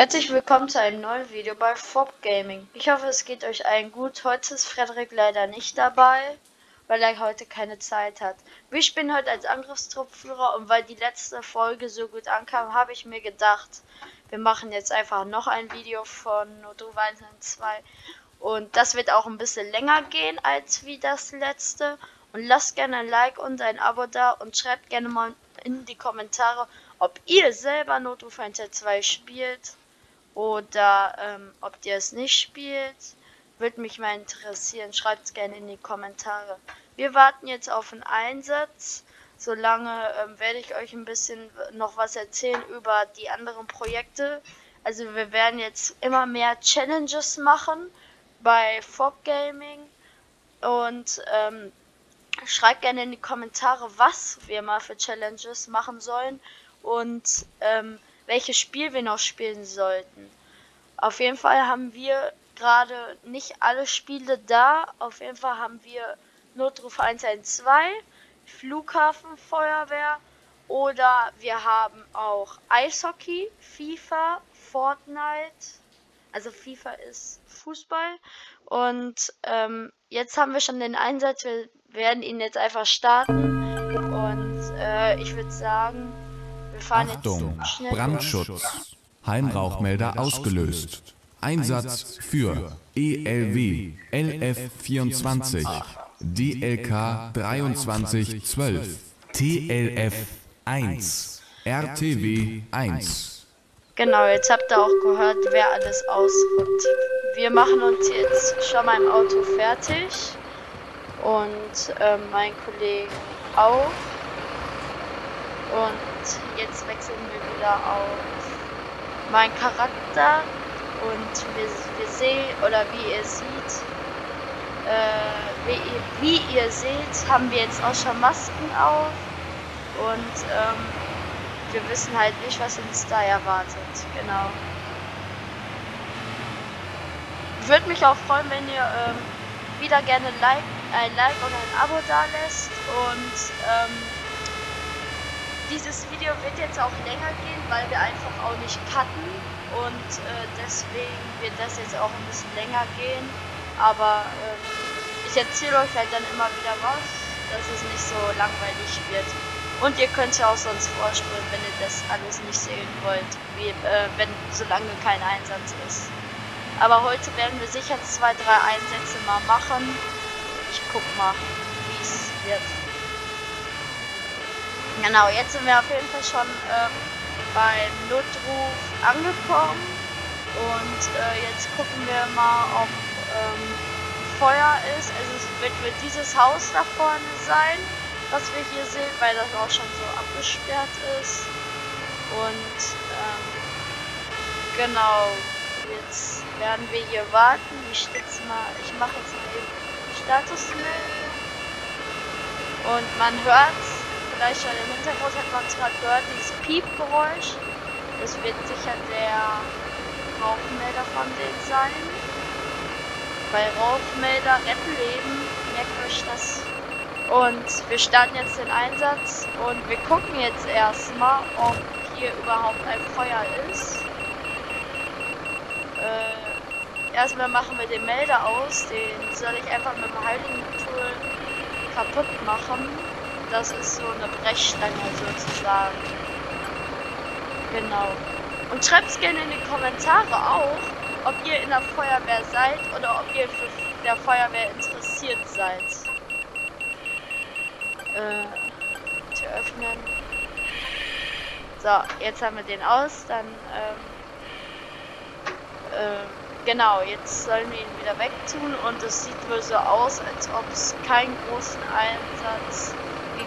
Herzlich willkommen zu einem neuen Video bei Fob Gaming. Ich hoffe, es geht euch allen gut. Heute ist Frederik leider nicht dabei, weil er heute keine Zeit hat. Wir spielen heute als Angriffstruppführer und weil die letzte Folge so gut ankam, habe ich mir gedacht, wir machen jetzt einfach noch ein Video von Noto 2 und das wird auch ein bisschen länger gehen als wie das letzte. Und lasst gerne ein Like und ein Abo da und schreibt gerne mal in die Kommentare, ob ihr selber Notruf 112 spielt oder ähm, ob ihr es nicht spielt. Würde mich mal interessieren. Schreibt es gerne in die Kommentare. Wir warten jetzt auf einen Einsatz. Solange ähm, werde ich euch ein bisschen noch was erzählen über die anderen Projekte. Also wir werden jetzt immer mehr Challenges machen bei Fob Gaming. Und ähm, schreibt gerne in die Kommentare, was wir mal für Challenges machen sollen und ähm, welches Spiel wir noch spielen sollten. Auf jeden Fall haben wir gerade nicht alle Spiele da. Auf jeden Fall haben wir Notruf 112, Flughafenfeuerwehr oder wir haben auch Eishockey, FIFA, Fortnite. Also FIFA ist Fußball. Und ähm, jetzt haben wir schon den Einsatz. Wir werden ihn jetzt einfach starten. Und äh, ich würde sagen, Achtung, Brandschutz. Heimrauchmelder ausgelöst. Einsatz für ELW LF24, DLK 2312, TLF 1, RTW 1. Genau, jetzt habt ihr auch gehört, wer alles ausrückt. Wir machen uns jetzt schon mal im Auto fertig und äh, mein Kollege auch. Jetzt wechseln wir wieder auf meinen Charakter. Und wir, wir sehen, oder wie ihr seht, äh, wie, ihr, wie ihr seht, haben wir jetzt auch schon Masken auf. Und ähm, wir wissen halt nicht, was uns da erwartet. Genau. Würde mich auch freuen, wenn ihr ähm, wieder gerne like, ein Like und ein Abo da lässt. Und ähm, dieses Video wird jetzt auch länger gehen, weil wir einfach auch nicht cutten und äh, deswegen wird das jetzt auch ein bisschen länger gehen. Aber äh, ich erzähle euch halt dann immer wieder was, dass es nicht so langweilig wird. Und ihr könnt ja auch sonst vorspulen, wenn ihr das alles nicht sehen wollt, wie, äh, wenn solange kein Einsatz ist. Aber heute werden wir sicher zwei, drei Einsätze mal machen. Ich guck mal, wie es wird. Genau, jetzt sind wir auf jeden Fall schon ähm, beim Notruf angekommen. Und äh, jetzt gucken wir mal, ob ähm, Feuer ist. Also es wird, wird dieses Haus da vorne sein, was wir hier sehen, weil das auch schon so abgesperrt ist. Und ähm, genau, jetzt werden wir hier warten. Ich jetzt mal, ich mache jetzt mal eben Statusmeldung. Und man hört vielleicht schon im Hintergrund hat man es gerade gehört, dieses Piepgeräusch. Das wird sicher der Rauchmelder von denen sein. Bei Rauchmelder retten Leben, merkt euch das. Und wir starten jetzt den Einsatz und wir gucken jetzt erstmal, ob hier überhaupt ein Feuer ist. Äh, erstmal machen wir den Melder aus, den soll ich einfach mit dem Heiligen Tool kaputt machen das ist so eine Brechstange sozusagen. Genau. Und schreibt gerne in die Kommentare auch, ob ihr in der Feuerwehr seid oder ob ihr für der Feuerwehr interessiert seid. Äh, Tür öffnen. So, jetzt haben wir den aus, dann, ähm, äh, genau, jetzt sollen wir ihn wieder wegtun und es sieht wohl so aus, als ob es keinen großen Einsatz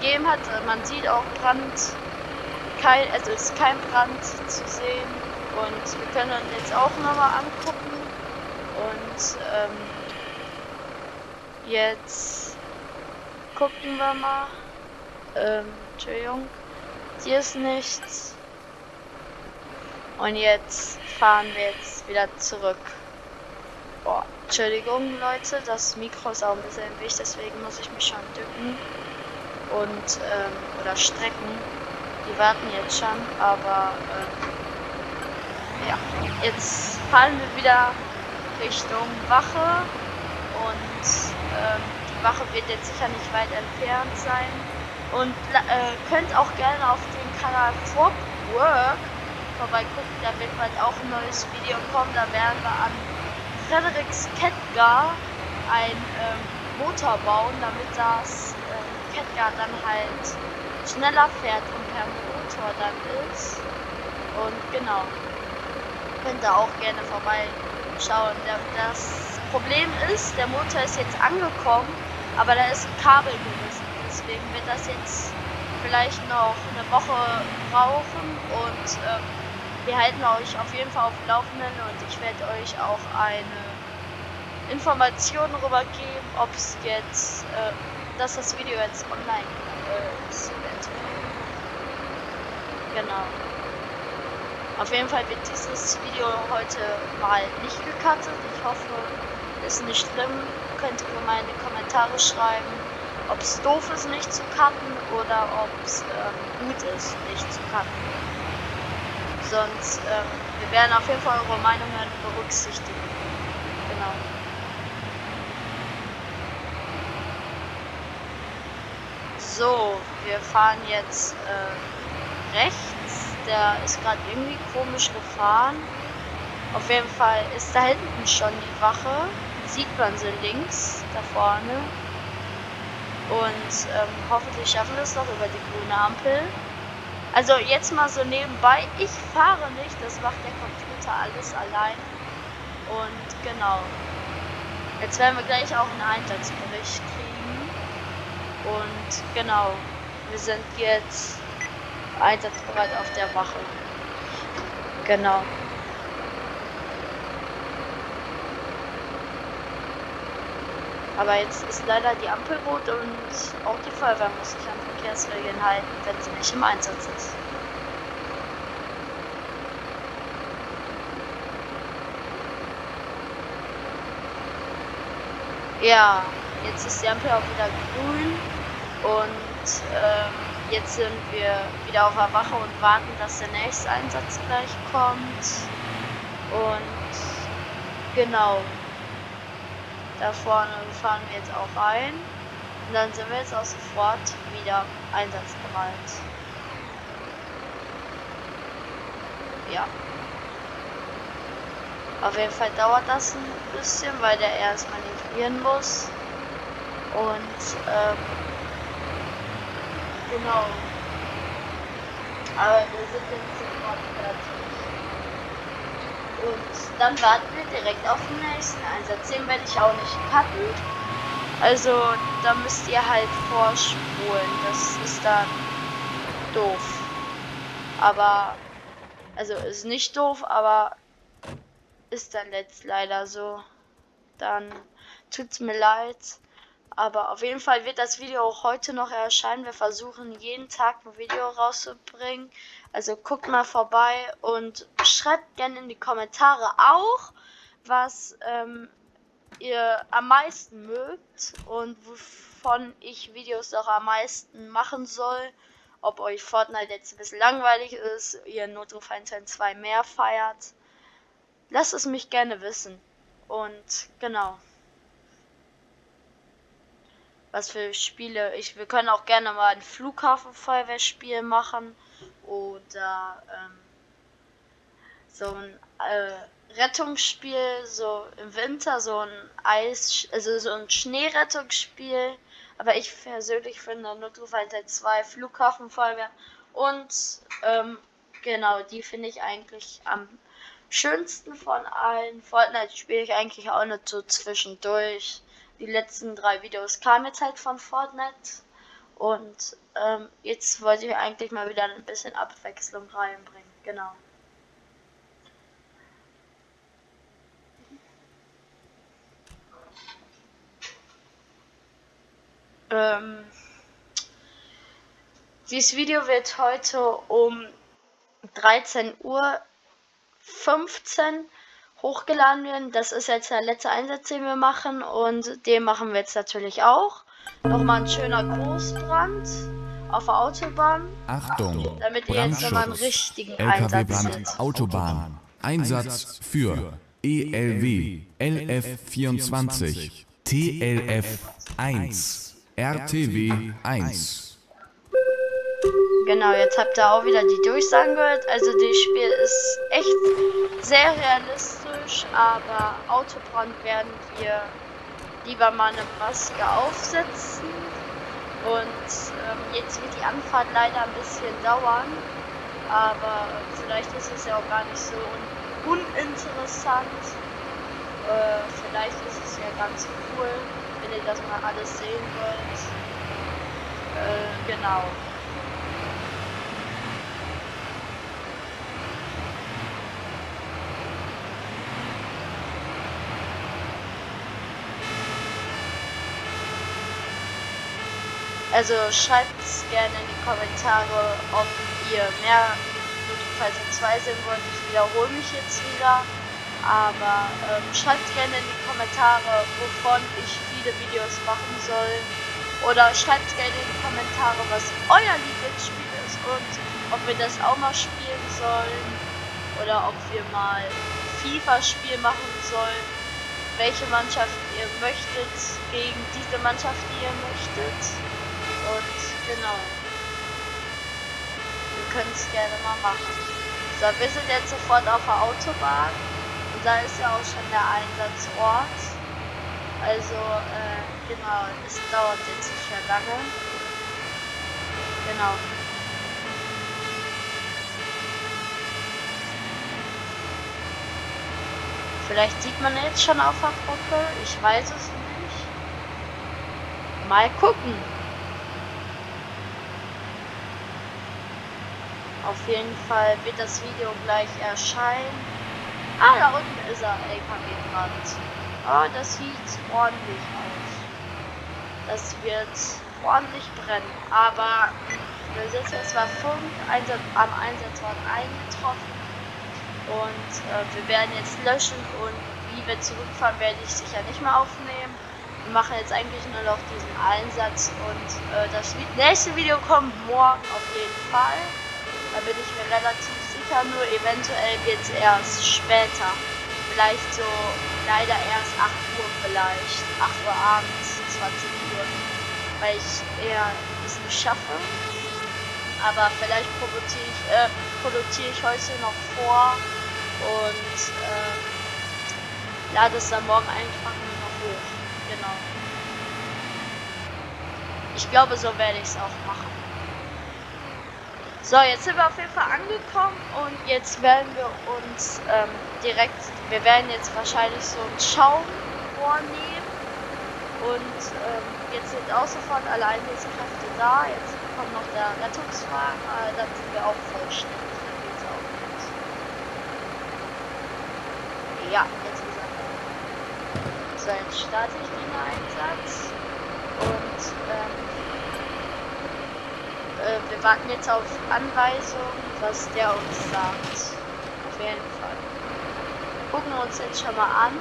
gegeben hat. Man sieht auch Brand, kein, also ist kein Brand zu sehen. Und wir können uns jetzt auch nochmal angucken. Und ähm, jetzt gucken wir mal. Ähm, Entschuldigung. Hier ist nichts. Und jetzt fahren wir jetzt wieder zurück. Boah, Entschuldigung Leute, das Mikro ist auch ein bisschen Weg, deswegen muss ich mich schon dücken und ähm, oder Strecken. Die warten jetzt schon, aber ähm, ja. jetzt fahren wir wieder Richtung Wache und ähm, die Wache wird jetzt sicher nicht weit entfernt sein. Und äh, könnt auch gerne auf den Kanal Prop Work vorbeigucken, da wird bald auch ein neues Video kommen. Da werden wir an Fredericks Ketgar ein ähm, Motor bauen, damit das Ketgar dann halt schneller fährt und per Motor dann ist. Und genau, könnt ihr auch gerne vorbeischauen. Das Problem ist, der Motor ist jetzt angekommen, aber da ist ein Kabel gerissen. Deswegen wird das jetzt vielleicht noch eine Woche brauchen und ähm, wir halten euch auf jeden Fall auf dem Laufenden und ich werde euch auch eine Information darüber geben, ob es jetzt, äh, dass das Video jetzt online äh, ist. Genau. Auf jeden Fall wird dieses Video heute mal nicht gecuttet. Ich hoffe, es ist nicht schlimm. Könnt ihr mir mal in die Kommentare schreiben, ob es doof ist, nicht zu cutten oder ob es ähm, gut ist, nicht zu cutten sonst ähm, wir werden auf jeden Fall eure Meinungen berücksichtigen. Genau. So, wir fahren jetzt äh, rechts. Der ist gerade irgendwie komisch gefahren. Auf jeden Fall ist da hinten schon die Wache. Sieht man sie links, da vorne. Und ähm, hoffentlich schaffen wir es noch über die grüne Ampel. Also jetzt mal so nebenbei, ich fahre nicht, das macht der Computer alles allein. Und genau. Jetzt werden wir gleich auch einen Einsatzbericht kriegen. Und genau, wir sind jetzt einsatzbereit auf der Wache. Genau. Aber jetzt ist leider die Ampel rot und auch die Feuerwehr muss sich an Verkehrsregeln halten, wenn sie nicht im Einsatz ist. Ja, jetzt ist die Ampel auch wieder grün und ähm, jetzt sind wir wieder auf der Wache und warten, dass der nächste Einsatz gleich kommt. Und genau, da vorne fahren wir jetzt auch rein. Und dann sind wir jetzt auch sofort wieder einsatzbereit. Ja. Auf jeden Fall dauert das ein bisschen, weil der erst manövrieren muss. Und ähm, genau. Aber wir sind jetzt sofort fertig. Und dann warten wir direkt auf den nächsten Einsatz. Den werde ich auch nicht cutten. Also da müsst ihr halt vorspulen. Das ist dann doof. Aber, also ist nicht doof, aber ist dann jetzt leider so. Dann tut's mir leid. Aber auf jeden Fall wird das Video auch heute noch erscheinen. Wir versuchen jeden Tag ein Video rauszubringen. Also guckt mal vorbei und schreibt gerne in die Kommentare auch, was ähm, ihr am meisten mögt und wovon ich Videos auch am meisten machen soll. Ob euch Fortnite jetzt ein bisschen langweilig ist, ihr Notruf 112 mehr feiert. Lasst es mich gerne wissen. Und genau was für Spiele ich. Wir können auch gerne mal ein Flughafenfeuerwehrspiel machen oder ähm, so ein äh, Rettungsspiel, so im Winter, so ein Eis, also so ein Schneerettungsspiel. Aber ich persönlich finde Notruf 112 Flughafenfeuerwehr und ähm, genau, die finde ich eigentlich am schönsten von allen. Fortnite spiele ich eigentlich auch nicht so zwischendurch die letzten drei Videos kamen jetzt halt von Fortnite. Und ähm, jetzt wollte ich eigentlich mal wieder ein bisschen Abwechslung reinbringen. Genau. Ähm, dieses Video wird heute um 13 Uhr 15 hochgeladen werden. Das ist jetzt der letzte Einsatz, den wir machen und den machen wir jetzt natürlich auch. Nochmal ein schöner Großbrand auf der Autobahn. Achtung! Damit ihr jetzt nochmal einen richtigen Einsatz seht. Autobahn. Einsatz für ELW LF24 TLF 1 RTW 1 Genau, jetzt habt ihr auch wieder die Durchsagen gehört. Also das Spiel ist echt sehr realistisch, aber Autobrand werden wir lieber mal eine Maske aufsetzen. Und ähm, jetzt wird die Anfahrt leider ein bisschen dauern. Aber vielleicht ist es ja auch gar nicht so un uninteressant. Äh, vielleicht ist es ja ganz cool, wenn ihr das mal alles sehen wollt. Äh, genau. Also schreibt es gerne in die Kommentare, ob ihr mehr Fighter 2 sehen wollt. Ich wiederhole mich jetzt wieder. Aber ähm, schreibt gerne in die Kommentare, wovon ich viele Videos machen soll. Oder schreibt gerne in die Kommentare, was euer Lieblingsspiel ist und ob wir das auch mal spielen sollen. Oder ob wir mal FIFA-Spiel machen sollen. Welche Mannschaft ihr möchtet gegen diese Mannschaft, die ihr möchtet. Und genau. Wir können es gerne mal machen. So, wir sind jetzt sofort auf der Autobahn. Und da ist ja auch schon der Einsatzort. Also, äh, genau, es dauert jetzt nicht mehr lange. Genau. Vielleicht sieht man jetzt schon auf der Brücke. Ich weiß es nicht. Mal gucken. Auf jeden Fall wird das Video gleich erscheinen. Ah, da unten ist er, LKW-Brand. Oh, das sieht ordentlich aus. Das wird ordentlich brennen. Aber wir sitzen, es war Funk Einsatz, am Einsatzort eingetroffen. Und äh, wir werden jetzt löschen und wie wir zurückfahren, werde ich sicher nicht mehr aufnehmen. Wir machen jetzt eigentlich nur noch diesen Einsatz und äh, das nächste Video kommt morgen auf jeden Fall. Da bin ich mir relativ sicher, nur eventuell wird es erst später. Vielleicht so, leider erst 8 Uhr vielleicht. 8 Uhr abends, 20 Uhr. Weil ich eher es nicht schaffe. Aber vielleicht produziere ich, äh, produziere ich heute noch vor und äh, lade es dann morgen einfach nur noch hoch. Genau. Ich glaube, so werde ich es auch machen. So, jetzt sind wir auf jeden Fall angekommen und jetzt werden wir uns ähm, direkt, wir werden jetzt wahrscheinlich so einen Schaum vornehmen und ähm, jetzt sind auch sofort alle Einsatzkräfte da. Jetzt kommt noch der Rettungswagen, aber dann sind wir auch vollständig. Dann geht's auch nicht. Ja, jetzt ist er. So, jetzt starte ich den Einsatz und ähm, äh, wir warten jetzt auf Anweisungen, was der uns sagt. Auf jeden Fall. Gucken wir uns jetzt schon mal an,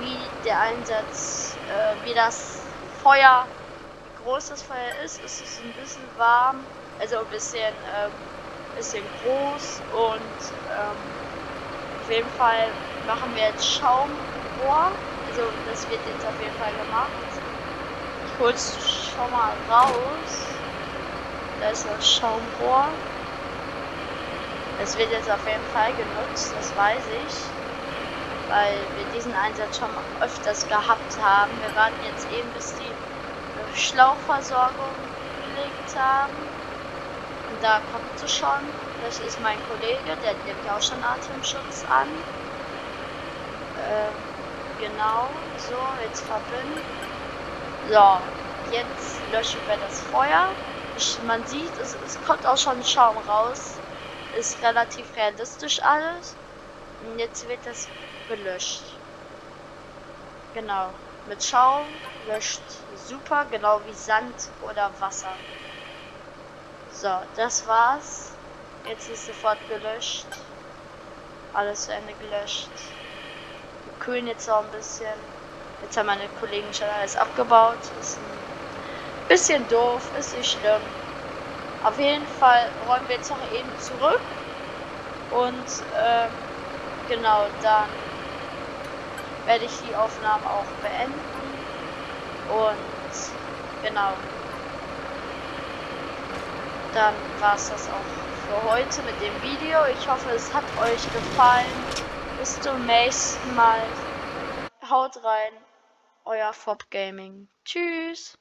wie der Einsatz, äh, wie das Feuer, wie groß das Feuer ist. Es ist ein bisschen warm, also ein bisschen, äh, bisschen groß und ähm, auf jeden Fall machen wir jetzt Schaumrohr. Also das wird jetzt auf jeden Fall gemacht. Ich hol's schon mal raus. Da ist das Schaumrohr. Es wird jetzt auf jeden Fall genutzt, das weiß ich. Weil wir diesen Einsatz schon öfters gehabt haben. Wir warten jetzt eben, bis die Schlauchversorgung gelegt haben. Und da kommt sie schon. Das ist mein Kollege, der nimmt auch schon Atemschutz an. Ähm, genau, so, jetzt verbinden. So, jetzt löschen wir das Feuer man sieht, es, es kommt auch schon Schaum raus. Ist relativ realistisch alles. Und jetzt wird das gelöscht. Genau. Mit Schaum löscht super, genau wie Sand oder Wasser. So, das war's. Jetzt ist sofort gelöscht. Alles zu Ende gelöscht. Wir kühlen jetzt auch ein bisschen. Jetzt haben meine Kollegen schon alles abgebaut. Ist ein Bisschen doof, ist nicht schlimm. Auf jeden Fall räumen wir jetzt noch eben zurück. Und ähm, genau, dann werde ich die Aufnahme auch beenden. Und genau. Dann war es das auch für heute mit dem Video. Ich hoffe, es hat euch gefallen. Bis zum nächsten Mal. Haut rein. Euer Fob Gaming. Tschüss.